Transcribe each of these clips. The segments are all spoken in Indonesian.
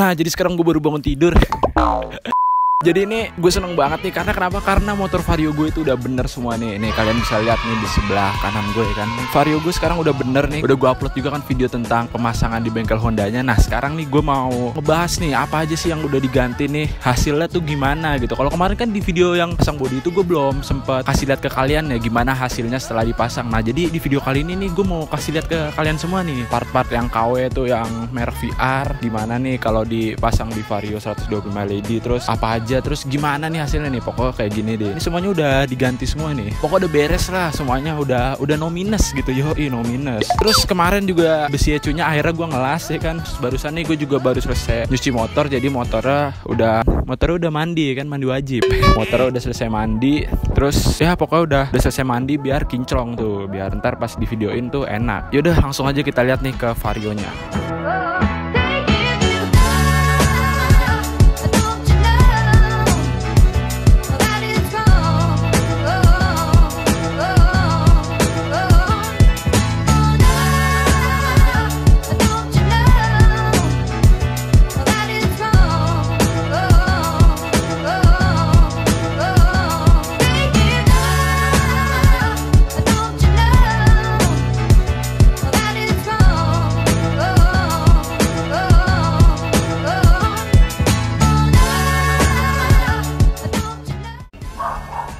Nah jadi sekarang gue baru bangun tidur Jadi ini gue seneng banget nih karena kenapa? Karena motor Vario gue itu udah bener semua nih. Nih kalian bisa lihat nih di sebelah kanan gue kan. Vario gue sekarang udah bener nih. Udah gue upload juga kan video tentang pemasangan di bengkel Hondanya. Nah sekarang nih gue mau ngebahas nih apa aja sih yang udah diganti nih. Hasilnya tuh gimana gitu. Kalau kemarin kan di video yang pasang body itu gue belum sempet kasih lihat ke kalian ya gimana hasilnya setelah dipasang. Nah jadi di video kali ini nih gue mau kasih lihat ke kalian semua nih part-part yang KW tuh yang merek VR. Gimana nih kalau dipasang di Vario 125 LED terus apa aja terus gimana nih hasilnya nih? Pokoknya kayak gini deh. Ini semuanya udah diganti semua nih. Pokoknya udah beres lah semuanya. Udah udah no minus gitu. Yo no minus terus kemarin juga besi ecunya akhirnya gue ngelas ya kan? Terus barusan nih gue juga baru selesai nyuci motor. Jadi motornya udah motornya udah mandi kan? Mandi wajib. Motornya udah selesai mandi. Terus ya pokoknya udah udah selesai mandi biar kinclong tuh. Biar ntar pas di videoin tuh enak. Yaudah langsung aja kita lihat nih ke varionya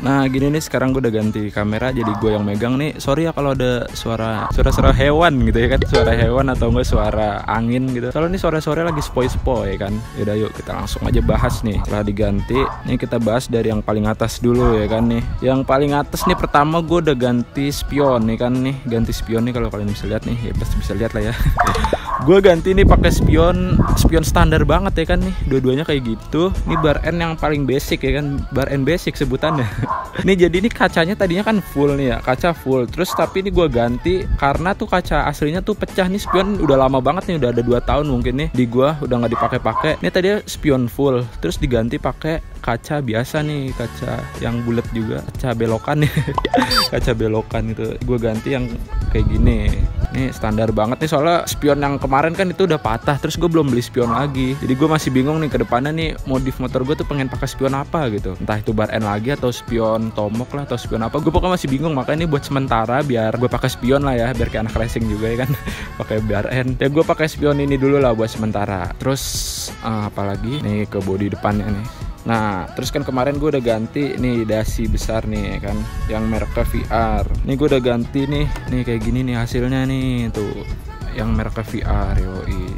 Nah gini nih sekarang gue udah ganti kamera jadi gue yang megang nih. Sorry ya kalau ada suara suara-suara hewan gitu ya kan? Suara hewan atau enggak suara angin gitu. Kalau ini sore-sore lagi spoi-spoi kan? Yaudah yuk kita langsung aja bahas nih. Setelah diganti Nih kita bahas dari yang paling atas dulu ya kan nih. Yang paling atas nih pertama gue udah ganti spion nih kan nih. Ganti spion nih kalau kalian bisa lihat nih. Ya pasti bisa lihat lah ya. Gue ganti nih pakai spion spion standar banget ya kan nih. Dua-duanya kayak gitu. Ini bar N yang paling basic ya kan? Bar N basic sebutannya nih jadi ini kacanya tadinya kan full nih ya kaca full. Terus tapi ini gue ganti karena tuh kaca aslinya tuh pecah nih spion udah lama banget nih udah ada dua tahun mungkin nih di gue udah nggak dipakai-pakai. Ini tadi spion full terus diganti pakai kaca biasa nih kaca yang bulat juga kaca belokan nih. Kaca belokan itu gue ganti yang kayak gini ini standar banget nih. Soalnya spion yang kemarin kan itu udah patah terus gue belum beli spion lagi. Jadi gue masih bingung nih ke depannya nih modif motor gue tuh pengen pakai spion apa gitu. Entah itu bar N lagi atau spion tomok lah atau spion apa. Gue pokoknya masih bingung makanya ini buat sementara biar gue pakai spion lah ya biar kayak anak racing juga ya kan. Pakai bar N. Ya gue pakai spion ini dulu lah buat sementara. Terus uh, apalagi nih ke bodi depannya nih Nah, terus kan kemarin gue udah ganti nih dasi besar nih kan, yang merek VR. Nih gue udah ganti nih, nih kayak gini nih hasilnya nih tuh, yang merek VR yoi.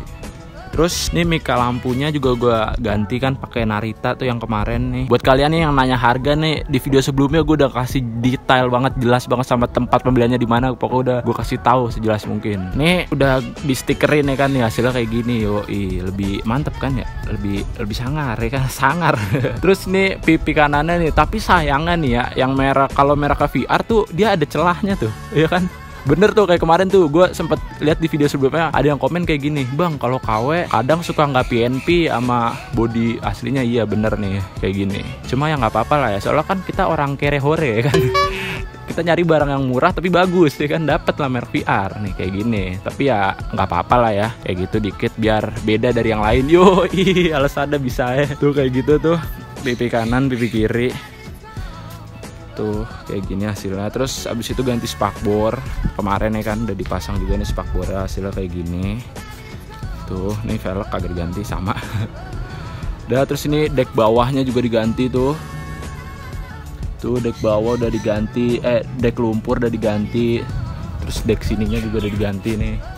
Terus nih mika lampunya juga gue ganti kan pakai Narita tuh yang kemarin nih. Buat kalian nih yang nanya harga nih di video sebelumnya gue udah kasih detail banget jelas banget sama tempat pembeliannya di mana. Pokoknya udah gue kasih tahu sejelas mungkin. Nih udah di stikerin ya kan nih hasilnya kayak gini yo lebih mantep kan ya lebih lebih sangar ya kan sangar. Terus nih pipi kanannya nih tapi sayangnya nih ya yang merah kalau merah ke VR tuh dia ada celahnya tuh ya kan Bener tuh kayak kemarin tuh gue sempet lihat di video sebelumnya ada yang komen kayak gini Bang kalau KW kadang suka nggak PNP sama body aslinya. Iya bener nih kayak gini. Cuma ya nggak apa-apa lah ya soalnya kan kita orang kere hore ya kan. Kita nyari barang yang murah tapi bagus ya kan. Dapat lah merek VR nih kayak gini. Tapi ya nggak apa-apa lah ya kayak gitu dikit biar beda dari yang lain. Yo alasannya bisa ya. Tuh kayak gitu tuh pipi kanan pipi kiri tuh kayak gini hasilnya. Terus abis itu ganti spakbor kemarin ya kan udah dipasang juga nih spakbor hasilnya kayak gini. Tuh nih velg kagak diganti sama. Udah terus ini deck bawahnya juga diganti tuh. Tuh deck bawah udah diganti eh deck lumpur udah diganti. Terus deck sininya juga udah diganti nih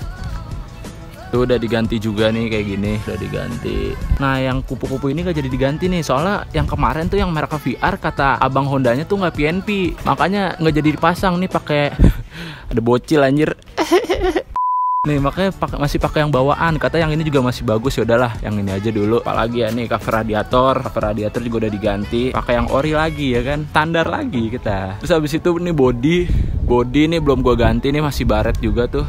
tuh udah diganti juga nih kayak gini udah diganti nah yang kupu-kupu ini gak jadi diganti nih soalnya yang kemarin tuh yang merek VR kata abang Hondanya tuh nggak PNP makanya nggak jadi dipasang nih pakai ada bocil anjir Nih makanya pake, masih pakai yang bawaan. Kata yang ini juga masih bagus ya udahlah, yang ini aja dulu. Apalagi ya nih cover radiator, cover radiator juga udah diganti. Pakai yang ori lagi ya kan, standar lagi kita. Terus habis itu nih body, body nih belum gua ganti nih masih baret juga tuh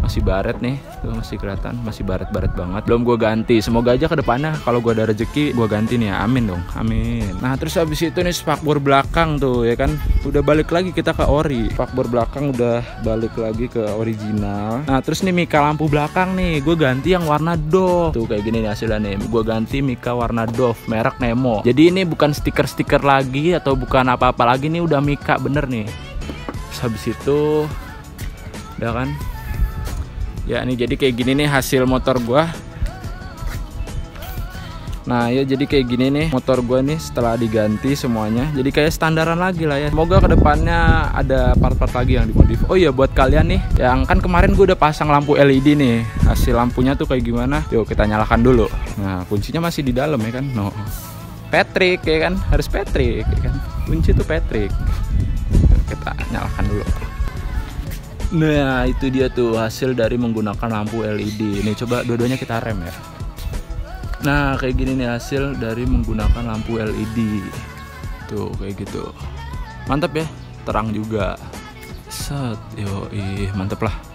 masih baret nih tuh masih kelihatan masih baret-baret banget. Belum gue ganti semoga aja ke depannya kalau gue ada rezeki gue ganti nih ya. Amin dong amin. Nah terus habis itu nih spakbor belakang tuh ya kan? Udah balik lagi kita ke ori. Spakbor belakang udah balik lagi ke original. Nah terus nih mika lampu belakang nih gue ganti yang warna doff. Tuh kayak gini nih hasilnya nih. Gue ganti mika warna doff merek Nemo. Jadi ini bukan stiker-stiker lagi atau bukan apa-apa lagi nih udah mika bener nih. Terus habis itu udah kan ya ini jadi kayak gini nih hasil motor gua. Nah ya jadi kayak gini nih motor gua nih setelah diganti semuanya Jadi kayak standaran lagi lah ya. Semoga ke depannya ada part-part lagi yang dimodif. Oh iya buat kalian nih Yang kan kemarin gue udah pasang lampu LED nih. Hasil lampunya tuh kayak gimana? Yuk kita nyalakan dulu. Nah kuncinya masih di dalam ya kan? No. Patrick ya kan? Harus Patrick ya kan? Kunci tuh Patrick. Kita nyalakan dulu Nah itu dia tuh hasil dari menggunakan lampu LED Ini coba dua-duanya kita rem ya. Nah kayak gini nih hasil dari menggunakan lampu LED Tuh kayak gitu. Mantap ya Terang juga. Set Yo ih mantep lah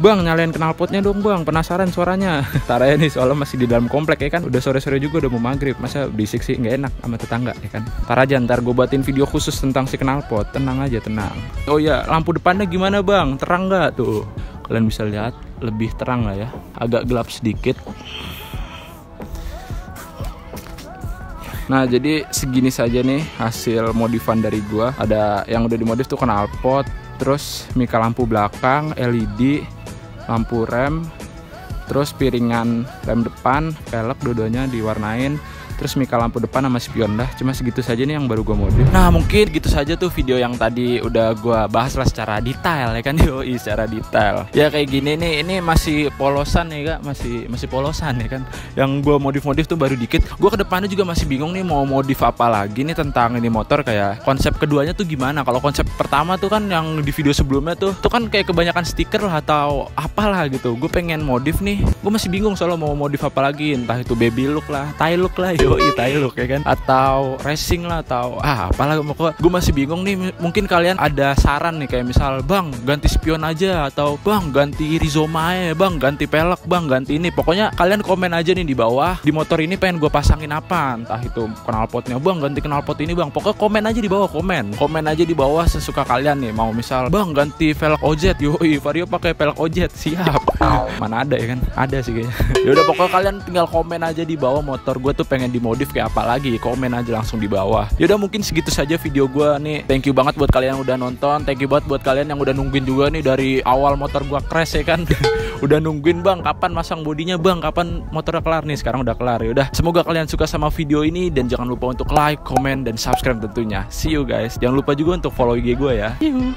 Bang nyalain knalpotnya dong bang. Penasaran suaranya. Tar aja nih soalnya masih di dalam komplek ya kan? Udah sore-sore juga udah mau maghrib. Masa berisik sih nggak enak sama tetangga ya kan? Tar aja ntar gue buatin video khusus tentang si knalpot Tenang aja tenang. Oh ya lampu depannya gimana bang? Terang nggak tuh? Kalian bisa lihat lebih terang lah ya. Agak gelap sedikit. Nah jadi segini saja nih hasil modifan dari gua. Ada yang udah dimodif tuh knalpot, terus mika lampu belakang, LED, lampu rem, terus piringan rem depan, velg dua-duanya diwarnain, terus mika lampu depan sama spion. Dah cuma segitu saja nih yang baru gue modif. Nah mungkin gitu saja tuh video yang tadi udah gue bahas lah secara detail ya kan? Yoi secara detail. Ya kayak gini nih ini masih polosan ya kak. Masih masih polosan ya kan? Yang gue modif-modif tuh baru dikit. Gue ke depannya juga masih bingung nih mau modif apa lagi nih tentang ini motor kayak konsep keduanya tuh gimana. Kalau konsep pertama tuh kan yang di video sebelumnya tuh tuh kan kayak kebanyakan stiker lah atau apalah gitu. Gue pengen modif nih. Gue masih bingung soal mau modif apa lagi. Entah itu baby look lah tie look lah yoi tai look ya kan? Atau racing lah atau ah apalah pokoknya gue masih bingung nih. Mungkin kalian ada saran nih kayak misal bang ganti spion aja atau bang ganti rizoma ya bang ganti pelek bang ganti ini. Pokoknya kalian komen aja nih di bawah di motor ini pengen gue pasangin apa. Entah itu knalpotnya bang ganti knalpot ini bang. Pokoknya komen aja di bawah komen. Komen aja di bawah sesuka kalian nih. Mau misal bang ganti velg ojet yoi Vario pakai velg ojet siap. Mana ada ya kan? Ada sih kayaknya. Ya udah pokoknya kalian tinggal komen aja di bawah. Motor gue tuh pengen dimodif kayak apa lagi komen aja langsung di bawah. Yaudah mungkin segitu saja video gue nih. Thank you banget buat kalian yang udah nonton. Thank you banget buat kalian yang udah nungguin juga nih dari awal motor gue crash ya kan? Udah nungguin bang kapan masang bodinya? Bang kapan motornya kelar? Nih sekarang udah kelar ya udah. Semoga kalian suka sama video ini dan jangan lupa untuk like comment dan subscribe tentunya. See you guys. Jangan lupa juga untuk follow IG gue ya. Yuhu.